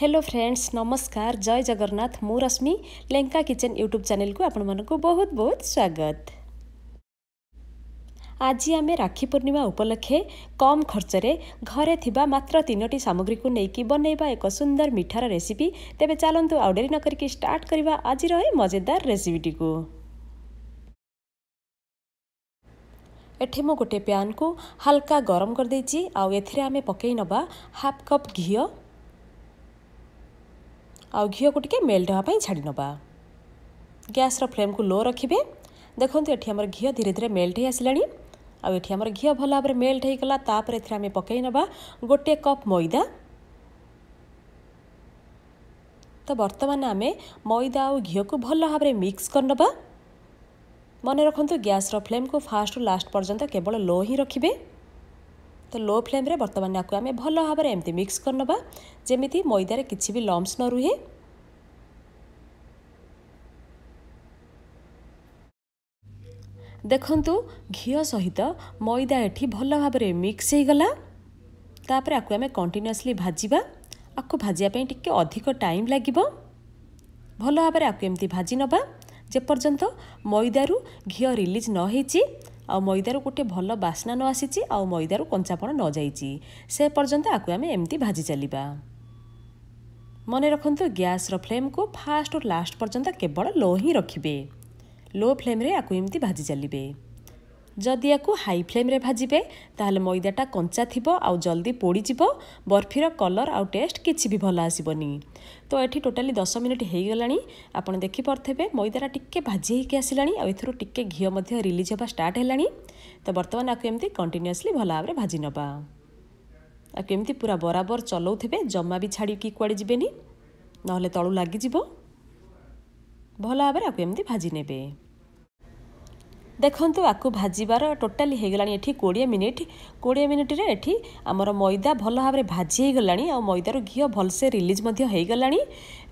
hello friends नमस्कार जय जगन्नाथ मु Rashmi Lenka kitchen YouTube channel को बहुत बहुत स्वागत आज आम राखी पूर्णिमा उपलक्षे कम खर्च रे घरे थिबा मात्र तीनोटी सामग्री को घर मत्रति सानग्रीको बनैवा सुन्दर मिठार रेसिपि तेबेर चालनु न नकरिक स्टार्ट करबा आज र मजेदार को एटि मो गोटे को हल्का गरम कर गरिदे आउँथे नबा हाफ कप घी ଆଉ ଘିଅକୁ ଟିକିଏ ମେଲ୍ଟ ହେବା ପାଇଁ ଛାଡ଼ି ନେବା ଗ୍ୟାସ୍ର ଫ୍ଲେମ୍କୁ ଲୋ ରଖିବେ ଦେଖନ୍ତୁ ଏଠି ଆମର ଘିଅ ଧୀରେ ଧୀରେ ମେଲ୍ଟ ହୋଇଆସିଲାଣି ଆଉ ଏଠି ଆମର ଘିଅ ଭଲ ଭାବରେ ମେଲ୍ଟ ହୋଇଗଲା ତାପରେ ଏଥିରେ ଆମେ ପକାଇ ନେବା ଗୋଟିଏ କପ୍ ମଇଦା ତ ବର୍ତ୍ତମାନ ଆମେ ମଇଦା ଆଉ ଘିଅକୁ ଭଲ ଭାବରେ ମିକ୍ସ କରିନେବା ମନେ ରଖନ୍ତୁ ଗ୍ୟାସ୍ର ଫ୍ଲେମ୍କୁ ଫାଷ୍ଟରୁ ଲାଷ୍ଟ ପର୍ଯ୍ୟନ୍ତ କେବଳ ଲୋ ହିଁ ରଖିବେ ତ ଲୋ ଫ୍ଲେମ୍ରେ ବର୍ତ୍ତମାନ ଆକୁ ଆମେ ଭଲ ଭାବରେ ଏମିତି ମିକ୍ସ କରିନେବା ଯେମିତି ମଇଦାରେ କିଛି ବି ଲମ୍ପସ୍ ନ ରୁହେ ଦେଖନ୍ତୁ ଘିଅ ସହିତ ମଇଦା ଏଠି ଭଲ ଭାବରେ ମିକ୍ସ ହୋଇଗଲା ତାପରେ ଆକୁ ଆମେ କଣ୍ଟିନ୍ୟୁଅସ୍ଲି ଭାଜିବା ଆକୁ ଭାଜିବା ପାଇଁ ଟିକିଏ ଅଧିକ ଟାଇମ୍ ଲାଗିବ ଭଲ ଭାବରେ ଆକୁ ଏମିତି ଭାଜି ନେବା ଯେପର୍ଯ୍ୟନ୍ତ ମଇଦାରୁ ଘିଅ ରିଲିଜ୍ ନ ହୋଇଛି ଆଉ ମଇଦାରୁ ଗୋଟିଏ ଭଲ ବାସ୍ନା ନ ଆସିଛି ଆଉ ମଇଦାରୁ କଞ୍ଚାପଣ ନ ଯାଇଛି ସେ ପର୍ଯ୍ୟନ୍ତ ଆକୁ ଆମେ ଏମିତି ଭାଜି ଚାଲିବା ମନେ ରଖନ୍ତୁ ଗ୍ୟାସ୍ର ଫ୍ଲେମ୍କୁ ଫାଷ୍ଟ ଓ ଲାଷ୍ଟ ପର୍ଯ୍ୟନ୍ତ କେବଳ ଲୋ ହିଁ ରଖିବେ ଲୋ ଫ୍ଲେମ୍ରେ ଆକୁ ଏମିତି ଭାଜି ଚାଲିବେ ଯଦି ୟାକୁ ହାଇ ଫ୍ଲେମ୍ରେ ଭାଜିବେ ତାହେଲେ ମଇଦାଟା କଞ୍ଚା ଥିବ ଆଉ ଜଲ୍ଦି ପୋଡ଼ିଯିବ ବର୍ଫିର କଲର୍ ଆଉ ଟେଷ୍ଟ କିଛି ବି ଭଲ ଆସିବନି ତ ଏଠି ଟୋଟାଲି ଦଶ ମିନିଟ୍ ହୋଇଗଲାଣି ଆପଣ ଦେଖିପାରୁଥିବେ ମଇଦାଟା ଟିକେ ଭାଜି ହେଇକି ଆସିଲାଣି ଆଉ ଏଥିରୁ ଟିକେ ଘିଅ ମଧ୍ୟ ରିଲିଜ୍ ହେବା ଷ୍ଟାର୍ଟ ହେଲାଣି ତ ବର୍ତ୍ତମାନ ଆକୁ ଏମିତି କଣ୍ଟିନ୍ୟୁଅସ୍ଲି ଭଲ ଭାବରେ ଭାଜି ନେବା ଆଉ କେମିତି ପୁରା ବରାବର ଚଲାଉଥିବେ ଜମା ବି ଛାଡ଼ିକି କୁଆଡ଼େ ଯିବେନି ନହେଲେ ତଳୁ ଲାଗିଯିବ ଭଲ ଭାବରେ ଆକୁ ଏମିତି ଭାଜି ନେବେ ଦେଖନ୍ତୁ ଆକୁ ଭାଜିବାର ଟୋଟାଲି ହେଇଗଲାଣି ଏଠି କୋଡ଼ିଏ ମିନିଟ୍ କୋଡ଼ିଏ ମିନିଟ୍ରେ ଏଠି ଆମର ମଇଦା ଭଲ ଭାବରେ ଭାଜି ହେଇଗଲାଣି ଆଉ ମଇଦାରୁ ଘିଅ ଭଲସେ ରିଲିଜ୍ ମଧ୍ୟ ହେଇଗଲାଣି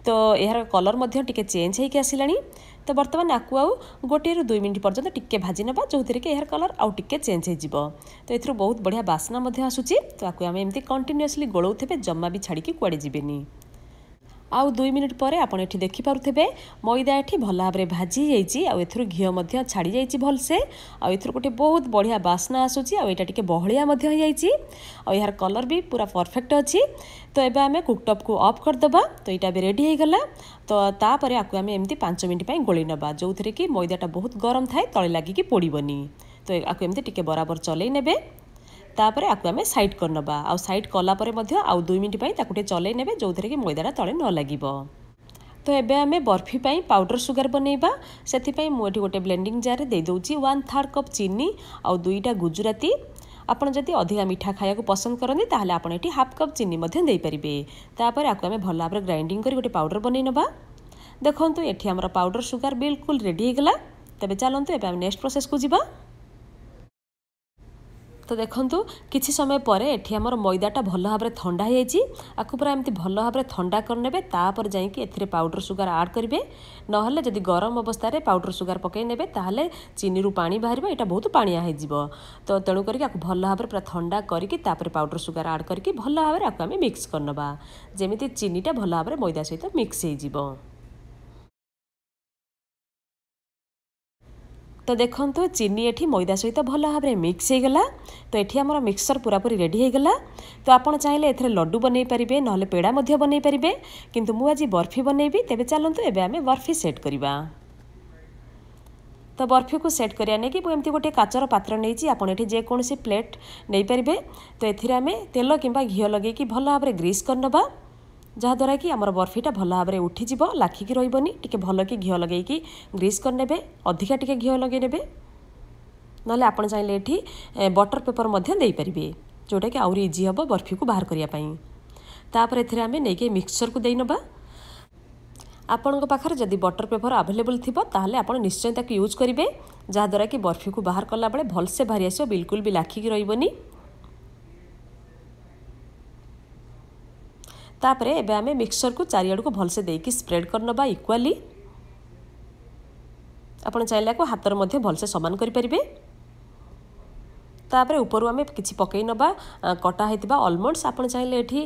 ତ ଏହାର କଲର୍ ମଧ୍ୟ ଟିକେ ଚେଞ୍ଜ ହେଇକି ଆସିଲାଣି ତ ବର୍ତ୍ତମାନ ଆକୁ ଆଉ ଗୋଟିଏରୁ ଦୁଇ ମିନିଟ୍ ପର୍ଯ୍ୟନ୍ତ ଟିକେ ଭାଜି ନେବା ଯେଉଁଥିରେ କି ଏହାର କଲର୍ ଆଉ ଟିକେ ଚେଞ୍ଜ ହେଇଯିବ ତ ଏଥିରୁ ବହୁତ ବଢ଼ିଆ ବାସ୍ନା ମଧ୍ୟ ଆସୁଛି ତ ଆକୁ ଆମେ ଏମିତି କଣ୍ଟିନ୍ୟୁଅସ୍ଲି ଗୋଳଉଥିବେ ଜମା ବି ଛାଡ଼ିକି କୁଆଡ଼େ ଯିବେନି আউ দুই মিনিট পরে আপনার এটি দেখিপারে ময়দা এটি ভাল ভাবে ভাজি যাই আউ এর ঘিও ছাড়ি যাই ভালসে আউ এর গোটে বহুত বড়িয়া বাসনা আসুচি আউ এটা টিকি বহলিয়া হয়ে যাই আউ এর কলর বি পুরা পরফেক্ট অছি তো এবার আমি কুকটপ কু অফ করেদবা তো এটা এবার রেডি হয়ে গলা তো তাপরে আকু আমি এমতি পাঁচ মিনিট পাই গোলি নেবা যে ময়দাটা বহুত গরম থাকে তলে লাগিকি পোড়বনি তো আকু এমতি টিকি বরাবর চলাই নেবে ତାପରେ ଆକୁ ଆମେ ସାଇଡ଼୍ କରିନେବା ଆଉ ସାଇଡ଼୍ କଲା ପରେ ମଧ୍ୟ ଆଉ ଦୁଇ ମିନିଟ୍ ପାଇଁ ତାକୁ ଟିକେ ଚଲେଇ ନେବେ ଯେଉଁଥିରେ କି ମଇଦାଟା ତଳେ ନ ଲାଗିବ ତ ଏବେ ଆମେ ବର୍ଫି ପାଇଁ ପାଉଡ଼ର ସୁଗାର ବନେଇବା ସେଥିପାଇଁ ମୁଁ ଏଠି ଗୋଟେ ବ୍ଲେଣ୍ଡିଂ ଜାର୍ରେ ଦେଇଦେଉଛି ୱାନ୍ ଥାର୍ଡ଼ କପ୍ ଚିନି ଆଉ ଦୁଇଟା ଗୁଜୁରାତି ଆପଣ ଯଦି ଅଧିକା ମିଠା ଖାଇବାକୁ ପସନ୍ଦ କରନ୍ତି ତାହେଲେ ଆପଣ ଏଠି ହାଫ୍ କପ୍ ଚିନି ମଧ୍ୟ ଦେଇପାରିବେ ତାପରେ ଆକୁ ଆମେ ଭଲ ଭାବରେ ଗ୍ରାଇଣ୍ଡିଂ କରି ଗୋଟେ ପାଉଡ଼ର ବନେଇ ନେବା ଦେଖନ୍ତୁ ଏଠି ଆମର ପାଉଡ଼ର ସୁଗାର ବିଲକୁଲ ରେଡ଼ି ହୋଇଗଲା ତେବେ ଚାଲନ୍ତୁ ଏବେ ଆମେ ନେକ୍ସଟ ପ୍ରୋସେସକୁ ଯିବା তো দেখନ୍ତୁ କିଛି ସମୟ ପରେ ଏଠି ଆମର ମଇଦାଟା ଭଲ ଭାବରେ ଥଣ୍ଡା ହୋଇଯାଇଛି ଆକୁ ପୁରା ଏମିତି ଭଲ ଭାବରେ ଥଣ୍ଡା କରିନେବେ ତାପରେ ଯାଇକି ଏଥିରେ ପାଉଡ଼ର ସୁଗାର ଆଡ଼୍ କରିବେ ନହେଲେ ଯଦି ଗରମ ଅବସ୍ଥାରେ ପାଉଡ଼ର ସୁଗାର ପକାଇ ନେବେ ତାହେଲେ ଚିନିରୁ ପାଣି ବାହାରିବ ଏଇଟା ବହୁତ ପାଣିଆ ହୋଇଯିବ ତ ତେଣୁ କରିକି ଆକୁ ଭଲ ଭାବରେ ପୁରା ଥଣ୍ଡା କରିକି ତାପରେ ପାଉଡ଼ର ସୁଗାର ଆଡ଼୍ କରିକି ଭଲ ଭାବରେ ଆକୁ ଆମେ ମିକ୍ସ କରିନେବା ଯେମିତି ଚିନିଟା ଭଲ ଭାବରେ ମଇଦା ସହିତ ମିକ୍ସ ହୋଇଯିବ तो देखो चीनी ये मैदा सहित भल भाव मिक्स होगा तो ये आम मिक्सर पूरापूरी रेडीगला तो आप चाहिए एथेर लड्डू बन पारे ना पेड़ा बन पारे कि आज बर्फी बनईबी तेज चलत एमें बर्फी सेट करवा तो बर्फी को सेट कर गोटे काचर पात्र नहीं जेकोसी प्लेट नहीं पारे तो ये आम तेल कि घी लगे भल भाव ग्रीस करनवा ଯାହାଦ୍ୱାରା କି ଆମର ବର୍ଫିଟା ଭଲ ଭାବରେ ଉଠିଯିବ ଲାଖିକି ରହିବନି ଟିକେ ଭଲକି ଘିଅ ଲଗାଇକି ଗ୍ରୀସ୍ କରିନେବେ ଅଧିକା ଟିକେ ଘିଅ ଲଗାଇ ନେବେ ନହେଲେ ଆପଣ ଚାହିଁଲେ ଏଠି ବଟର ପେପର୍ ମଧ୍ୟ ଦେଇପାରିବେ ଯେଉଁଟାକି ଆହୁରି ଇଜି ହେବ ବର୍ଫିକୁ ବାହାର କରିବା ପାଇଁ ତାପରେ ଏଥିରେ ଆମେ ନେଇକି ମିକ୍ସଚରକୁ ଦେଇନେବା ଆପଣଙ୍କ ପାଖରେ ଯଦି ବଟର ପେପର୍ ଆଭେଲେବୁଲ୍ ଥିବ ତାହେଲେ ଆପଣ ନିଶ୍ଚୟ ତାକୁ ୟୁଜ୍ କରିବେ ଯାହାଦ୍ୱାରା କି ବର୍ଫିକୁ ବାହାର କଲାବେଳେ ଭଲସେ ବାହାରି ଆସିବ ବିଲକୁଲ ବି ଲାଖିକି ରହିବନି ତାପରେ ଏବେ ଆମେ ମିକ୍ସଚରକୁ ଚାରିଆଡ଼କୁ ଭଲସେ ଦେଇକି ସ୍ପ୍ରେଡ଼ କରିନେବା ଇକ୍ୱାଲି ଆପଣ ଚାହିଁଲେ ଆକୁ ହାତରେ ମଧ୍ୟ ଭଲସେ ସମାନ କରିପାରିବେ ତାପରେ ଉପରୁ ଆମେ କିଛି ପକାଇ ନେବା କଟା ହେଇଥିବା ଅଲମଣ୍ଡସ୍ ଆପଣ ଚାହିଁଲେ ଏଠି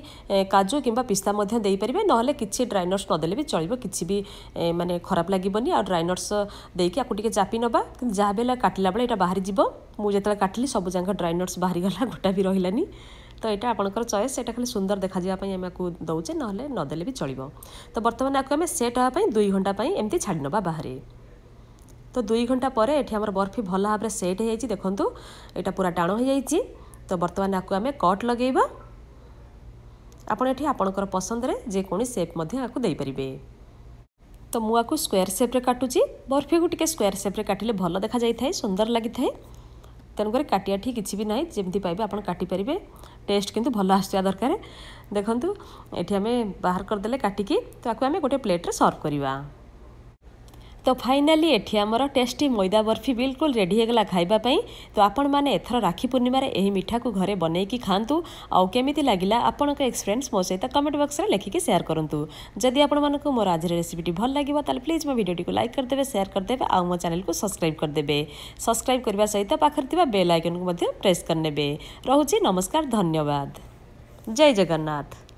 କାଜୁ କିମ୍ବା ପିସ୍ତା ମଧ୍ୟ ଦେଇପାରିବେ ନହେଲେ କିଛି ଡ୍ରାଇନଟ୍ସ ନଦେଲେ ବି ଚଳିବ କିଛି ବି ମାନେ ଖରାପ ଲାଗିବନି ଆଉ ଡ୍ରାଇନଟ୍ସ ଦେଇକି ଆକୁ ଟିକେ ଚାପି ନେବା ଯାହା ବି ହେଲେ କାଟିଲା ବେଳେ ଏଇଟା ବାହାରିଯିବ ମୁଁ ଯେତେବେଳେ କାଟିଲି ସବୁ ଯାକ ଡ୍ରାଇନଟ୍ସ ବାହାରିଗଲା ଗୋଟା ବି ରହିଲାନି ତ ଏଇଟା ଆପଣଙ୍କର ଚଏସ୍ ଏଇଟା ଖାଲି ସୁନ୍ଦର ଦେଖାଯିବା ପାଇଁ ଆମେ ଆକୁ ଦେଉଛେ ନହେଲେ ନଦେଲେ ବି ଚଳିବ ତ ବର୍ତ୍ତମାନ ଆକୁ ଆମେ ସେଟ୍ ହେବା ପାଇଁ ଦୁଇ ଘଣ୍ଟା ପାଇଁ ଏମିତି ଛାଡ଼ିନେବା ବାହାରେ ତ ଦୁଇ ଘଣ୍ଟା ପରେ ଏଠି ଆମର ବରଫି ଭଲ ଭାବରେ ସେଟ୍ ହେଇଯାଇଛି ଦେଖନ୍ତୁ ଏଇଟା ପୁରା ଟାଣ ହେଇଯାଇଛି ତ ବର୍ତ୍ତମାନ ଆକୁ ଆମେ କଟ୍ ଲଗାଇବା ଆପଣ ଏଠି ଆପଣଙ୍କର ପସନ୍ଦରେ ଯେକୌଣସି ସେପ୍ ମଧ୍ୟ ଆକୁ ଦେଇପାରିବେ ତ ମୁଁ ଆକୁ ସ୍କୋୟାର ସେପ୍ରେ କାଟୁଛି ବରଫିକୁ ଟିକେ ସ୍କୋୟାର ସେପ୍ରେ କାଟିଲେ ଭଲ ଦେଖାଯାଇଥାଏ ସୁନ୍ଦର ଲାଗିଥାଏ ତେଣୁକରି କାଟିବା ଠି କିଛି ବି ନାହିଁ ଯେମିତି ପାଇବେ ଆପଣ କାଟିପାରିବେ টেস্ট কিন্তু ভাল আসা দরকার দেখুন এটি আমি বাহার করেদেলে কাটিকি তাকে আমি গোটে প্লেট্রে সর্ভ করা তো ফাইনালি এটি আমার টেস্টি ময়দা বরফি বিলকুল রেডি হয়ে গলা খাইবা পাই তো আপন মানে এথর রাখি পূর্ণিমার এই মিঠাকু ঘরে বনাইকি খাঁতু আউ কেমিতি লাগিলা আপনার এক্সপিরিয়েন্স মো সহিত কমেন্ট বক্সরে লেখিকি সেয়ার করতু যদি আপনার মোর আজর রেসিপিটি ভাল লাগিব তাহলে প্লিজ মো ভিডিওটিকে লাইক করদেবে সেয়ার করদেবে আউ মো চ্যানেলকে সবসক্রাইব করদেবে সবসক্রাইব করা সহিত পাখে থাকা বেল আইকনকে প্রেস করে নেবে রহুছি নমস্কার ধন্যবাদ জয় জগন্নাথ